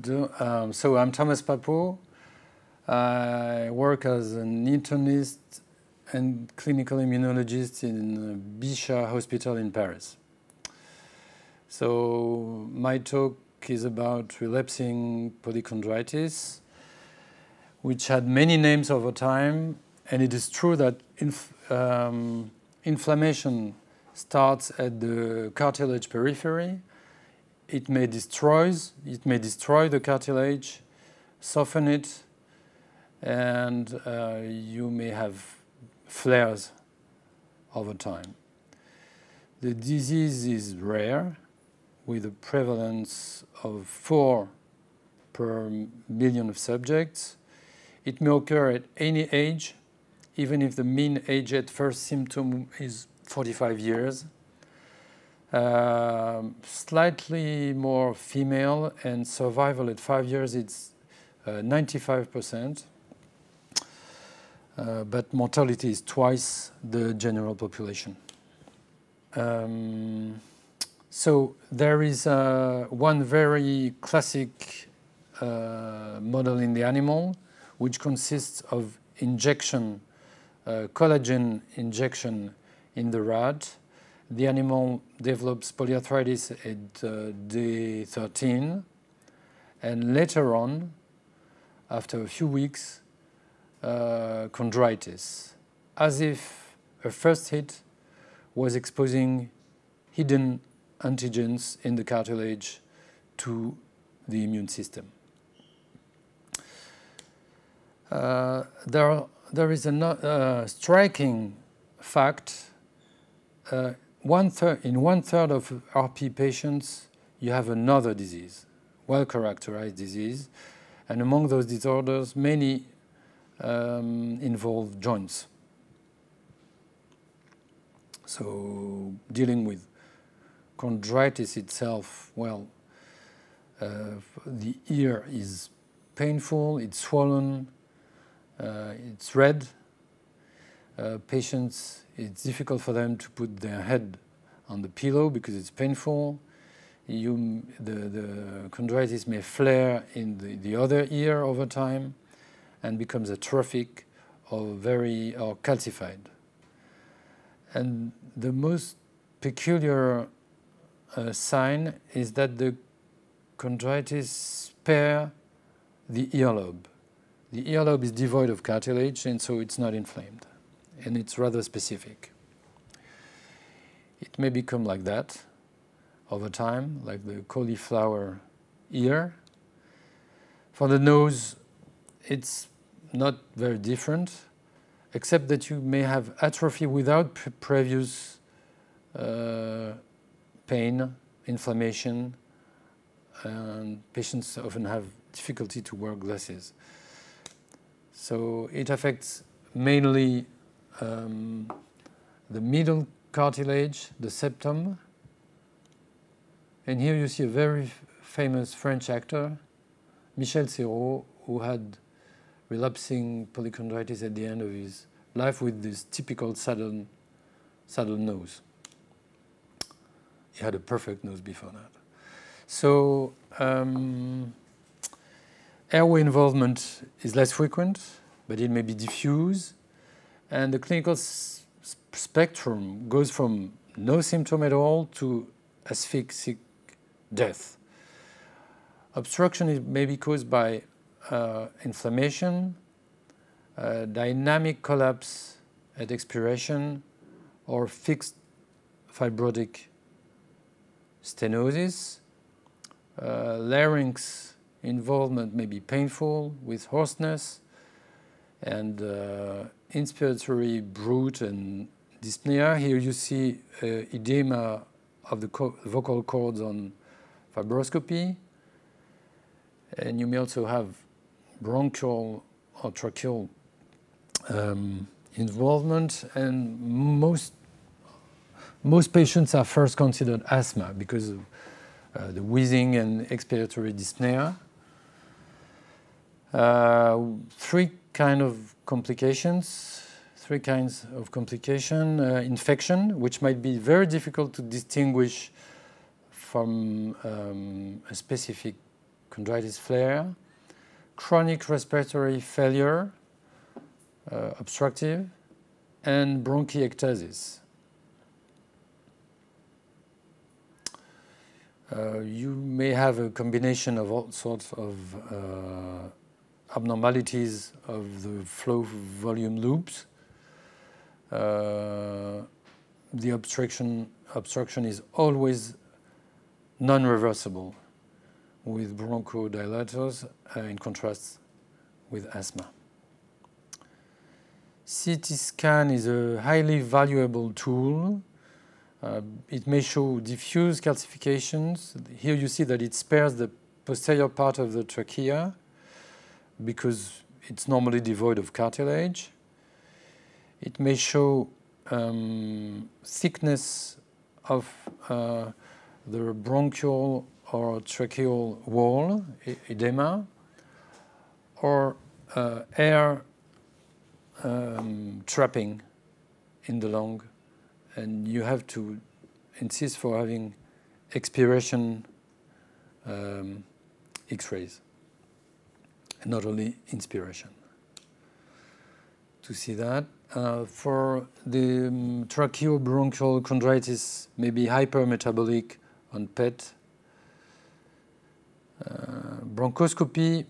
Do, um, so I'm Thomas Papo. I work as an internist and clinical immunologist in Bichat Hospital in Paris. So my talk is about relapsing polychondritis, which had many names over time, and it is true that inf um, inflammation starts at the cartilage periphery. It may destroys, it may destroy the cartilage, soften it, and uh, you may have flares over time. The disease is rare, with a prevalence of 4 per million of subjects. It may occur at any age, even if the mean age at first symptom is 45 years. Uh, slightly more female and survival at five years it's 95%. Uh, uh, but mortality is twice the general population. Um, so there is uh, one very classic model in the animal, which consists of injection, uh, collagen injection in the rat. The animal develops polyarthritis at uh, day 13, and later on, after a few weeks, uh, chondritis, as if a first hit was exposing hidden antigens in the cartilage to the immune system. Uh, there, there is a uh, striking fact. One third, in one third of RP patients, you have another disease, well-characterized disease, and among those disorders, many um, involve joints. So dealing with chondritis itself, well, uh, the ear is painful, it's swollen, uh, it's red. Uh, patients, it's difficult for them to put their head on the pillow because it's painful. You, the, the chondritis may flare in the, the other ear over time and becomes atrophic or very or calcified. And the most peculiar uh, sign is that the chondritis spare the earlobe. The earlobe is devoid of cartilage and so it's not inflamed and it's rather specific. It may become like that over time, like the cauliflower ear. For the nose, it's not very different, except that you may have atrophy without pre previous uh, pain, inflammation, and patients often have difficulty to wear glasses. So it affects mainly um, the middle cartilage, the septum, and here you see a very famous French actor, Michel Serrault, who had relapsing polychondritis at the end of his life with this typical saddle, saddle nose. He had a perfect nose before that. So um, airway involvement is less frequent, but it may be diffuse. And the clinical spectrum goes from no symptom at all to asphyxic death. Obstruction may be caused by uh, inflammation, uh, dynamic collapse at expiration, or fixed fibrotic stenosis. Uh, larynx involvement may be painful with hoarseness and uh, inspiratory bruit and dyspnea. Here you see uh, edema of the co vocal cords on fibroscopy. And you may also have bronchial or tracheal um, involvement. And most, most patients are first considered asthma because of uh, the wheezing and expiratory dyspnea. Uh, three kind of complications, three kinds of complication. Uh, infection, which might be very difficult to distinguish from um, a specific chondritis flare, chronic respiratory failure, uh, obstructive, and bronchiectasis. Uh, you may have a combination of all sorts of uh, abnormalities of the flow volume loops. Uh, the obstruction obstruction is always non-reversible with bronchodilators uh, in contrast with asthma. CT scan is a highly valuable tool uh, it may show diffuse calcifications. Here you see that it spares the posterior part of the trachea because it's normally devoid of cartilage. It may show um, thickness of uh, the bronchial or tracheal wall, edema, or uh, air um, trapping in the lung and you have to insist for having expiration um, X-rays, and not only inspiration. To see that, uh, for the um, tracheobronchial chondritis, maybe hypermetabolic on PET. Uh, bronchoscopy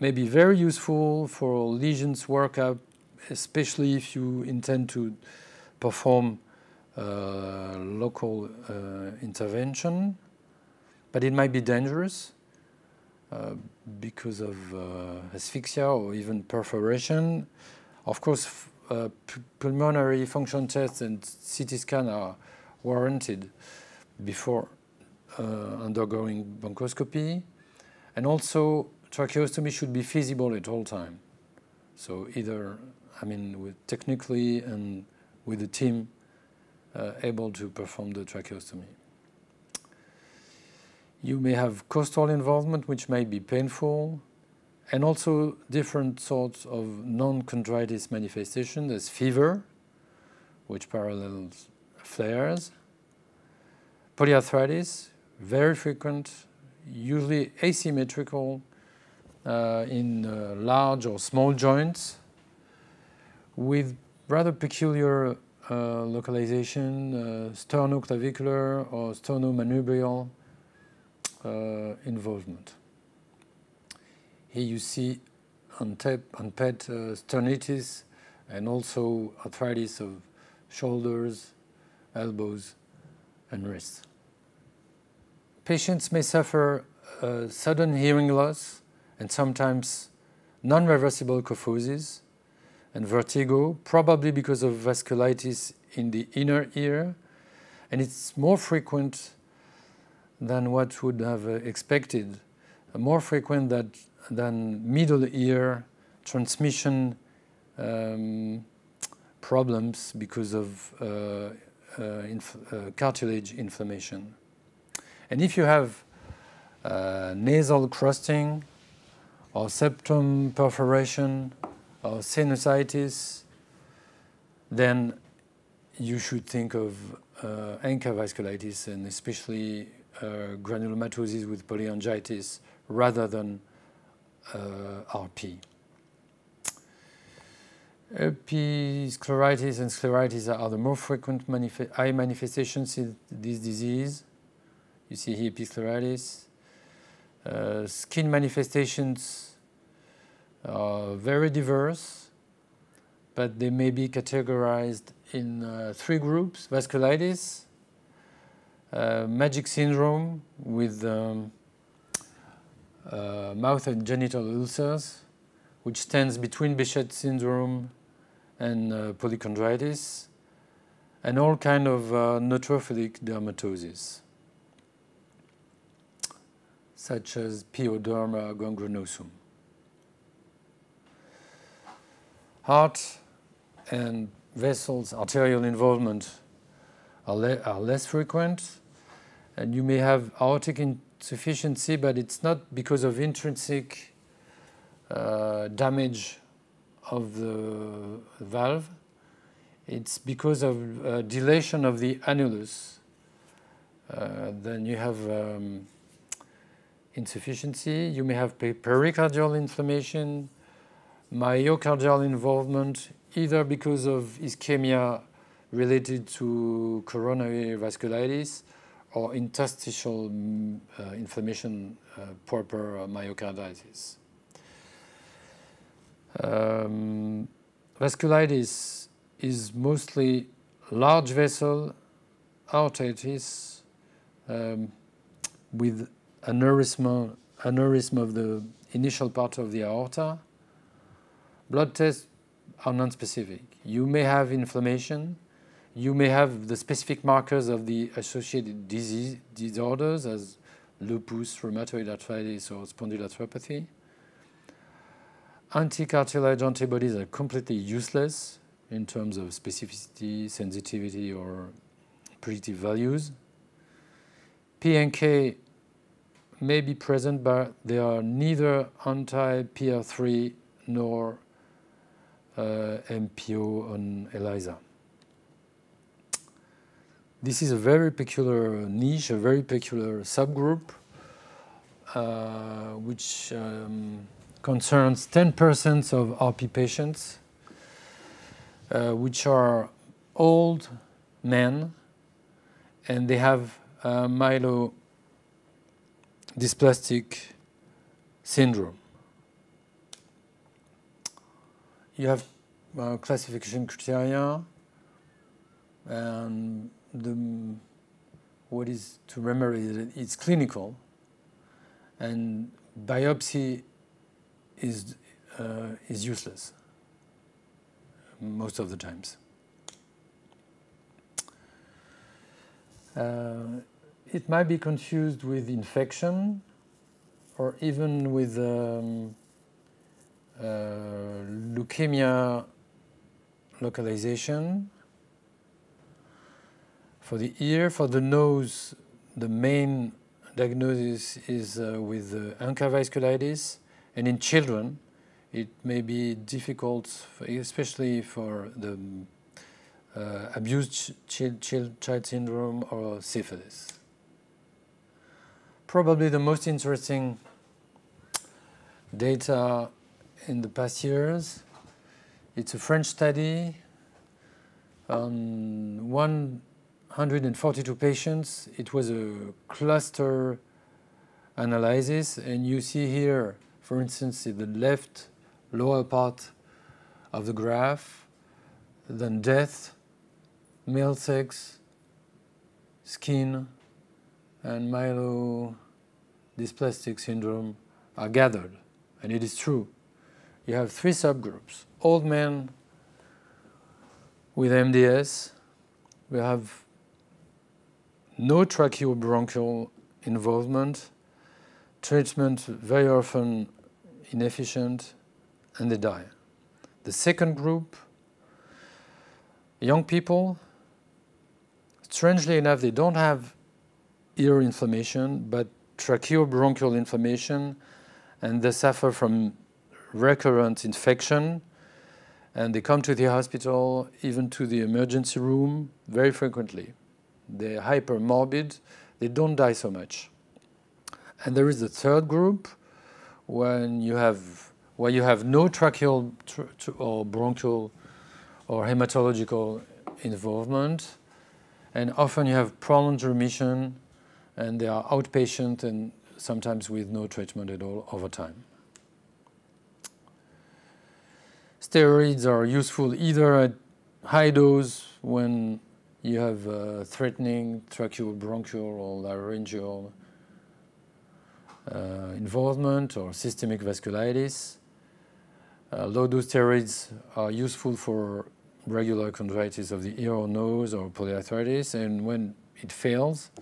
may be very useful for lesions workup, especially if you intend to perform uh, local uh, intervention, but it might be dangerous uh, because of asphyxia or even perforation. Of course, pulmonary function tests and CT scan are warranted before undergoing bronchoscopy. And also, tracheostomy should be feasible at all time. So either, I mean, with technically and with the team uh, able to perform the tracheostomy. You may have costal involvement, which may be painful, and also different sorts of non-chondritis manifestations as fever, which parallels flares, polyarthritis, very frequent, usually asymmetrical uh, in uh, large or small joints, with rather peculiar uh, localization, uh, sternoclavicular or sternomanubrial uh, involvement. Here you see on PET sternitis and also arthritis of shoulders, elbows, and wrists. Patients may suffer uh, sudden hearing loss and sometimes non-reversible kyphosis and vertigo, probably because of vasculitis in the inner ear. And it's more frequent than what would have uh, expected, more frequent that, than middle ear transmission um, problems because of uh, uh, inf uh, cartilage inflammation. And if you have uh, nasal crusting or septum perforation or sinusitis, then you should think of uh, ANCA vasculitis and especially uh, granulomatosis with polyangiitis rather than uh, RP. scleritis and scleritis are the more frequent manif eye manifestations in this disease. You see here episcleritis. Uh, skin manifestations uh, very diverse, but they may be categorized in uh, three groups, vasculitis, uh, magic syndrome with um, uh, mouth and genital ulcers, which stands between Behçet syndrome and uh, polychondritis, and all kind of uh, neutrophilic dermatosis, such as pyoderma gangrenosum. Heart and vessels, arterial involvement are, le are less frequent, and you may have aortic insufficiency, but it's not because of intrinsic uh, damage of the valve. It's because of uh, dilation of the annulus. Uh, then you have um, insufficiency. You may have pericardial inflammation, myocardial involvement, either because of ischemia related to coronary vasculitis or interstitial mm, uh, inflammation, uh, proper myocarditis. Um, vasculitis is mostly large vessel aortitis um, with aneurysm, aneurysm of the initial part of the aorta. Blood tests are non-specific. You may have inflammation. You may have the specific markers of the associated disease disorders as lupus, rheumatoid arthritis, or spondyloarthropathy. Anti-cartilage antibodies are completely useless in terms of specificity, sensitivity, or predictive values. p-ANCA may be present, but they are neither anti-PR3 nor uh, MPO on ELISA. This is a very peculiar niche, a very peculiar subgroup, uh, which um, concerns 10% of RP patients, uh, which are old men, and they have uh, myelodysplastic syndrome. You have uh, classification criteria, and the, what is to remember it's clinical, and biopsy is, uh, is useless most of the times. Uh, it might be confused with infection or even with um, uh, leukemia localization. For the ear, for the nose, the main diagnosis is uh, with uh, vasculitis and in children, it may be difficult, especially for the uh, abused child, child syndrome or syphilis. Probably the most interesting data in the past years. It's a French study on 142 patients. It was a cluster analysis, and you see here for instance, in the left lower part of the graph, then death, male sex, skin, and myelodysplastic syndrome are gathered. And it is true. You have three subgroups. Old men with MDS, we have no tracheobronchial involvement, treatment very often inefficient, and they die. The second group, young people, strangely enough, they don't have ear inflammation, but tracheobronchial inflammation, and they suffer from recurrent infection, and they come to the hospital, even to the emergency room, very frequently. They're hypermorbid, they don't die so much. And there is the third group, when you have where you have no tracheal tra or bronchial or hematological involvement, and often you have prolonged remission, and they are outpatient and sometimes with no treatment at all over time. Steroids are useful either at high dose when you have uh, threatening tracheobronchial or laryngeal uh, involvement or systemic vasculitis. Uh, low-dose steroids are useful for regular chondritis of the ear or nose or polyarthritis, and when it fails,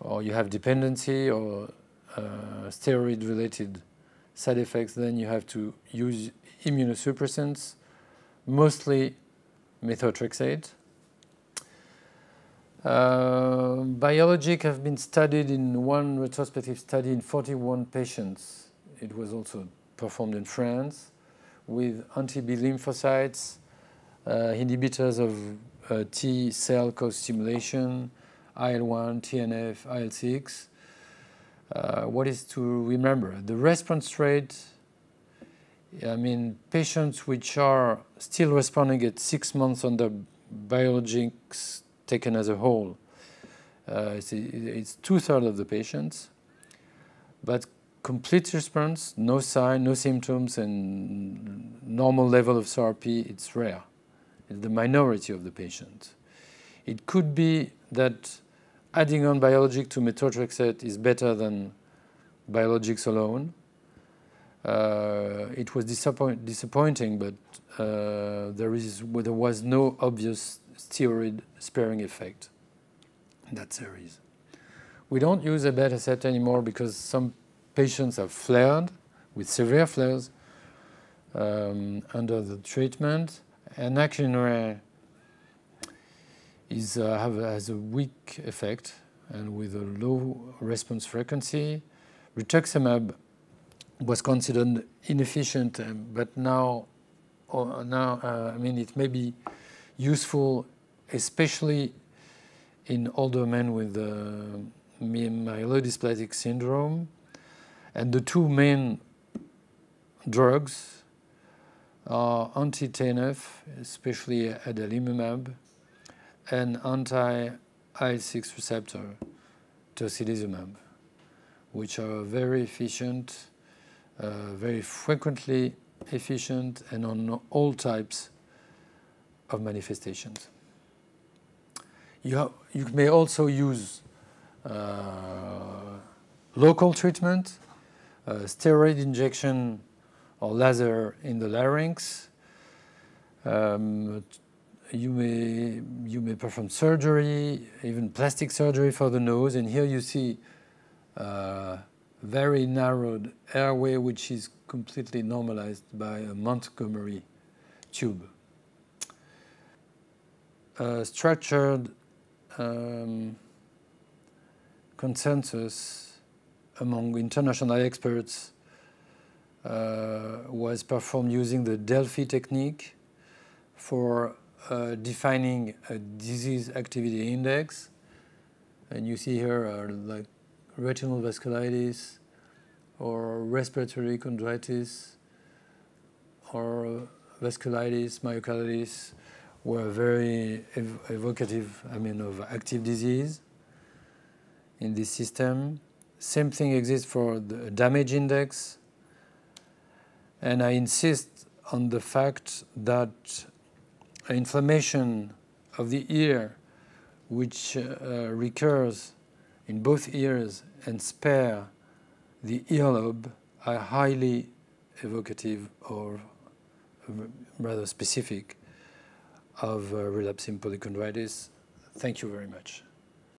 or you have dependency or uh, steroid-related side effects, then you have to use immunosuppressants, mostly methotrexate. Uh, biologic have been studied in one retrospective study in 41 patients. It was also performed in France with anti-B lymphocytes, uh, inhibitors of uh, T cell co-stimulation, IL-1, TNF, IL-6. uh, what is to remember? The response rate, I mean, patients which are still responding at six months on the biologics taken as a whole, uh, it's, it's two-thirds of the patients. But complete response, no sign, no symptoms, and normal level of CRP, it's rare. It's the minority of the patients. It could be that adding on biologic to methotrexate is better than biologics alone. Uh, it was disappoint disappointing, but uh, there, is, there was no obvious steroid sparing effect that series. We don't use abatacept anymore because some patients have flared with severe flares um, under the treatment. And is, uh, have, has a weak effect and with a low response frequency. Rituximab was considered inefficient, um, but now, now uh, I mean, it may be useful, especially in older men with uh, myelodysplastic syndrome. And the two main drugs are anti-TNF, especially adalimumab, and anti-IL-6 receptor, tocilizumab, which are very efficient, uh, very frequently efficient, and on all types of manifestations. You, you may also use uh, local treatment, uh, steroid injection or laser in the larynx. Um, you may you may perform surgery, even plastic surgery for the nose, and here you see a very narrowed airway, which is completely normalized by a Montgomery tube. A structured um, consensus among international experts uh, was performed using the Delphi technique for uh, defining a disease activity index. And you see here are like retinal vasculitis or respiratory chondritis or vasculitis, myocarditis were very ev evocative, I mean, of active disease in this system. Same thing exists for the damage index. And I insist on the fact that inflammation of the ear, which uh, recurs in both ears and spare the earlobe, are highly evocative or rather specific of uh, relapsing polychondritis. Thank you very much.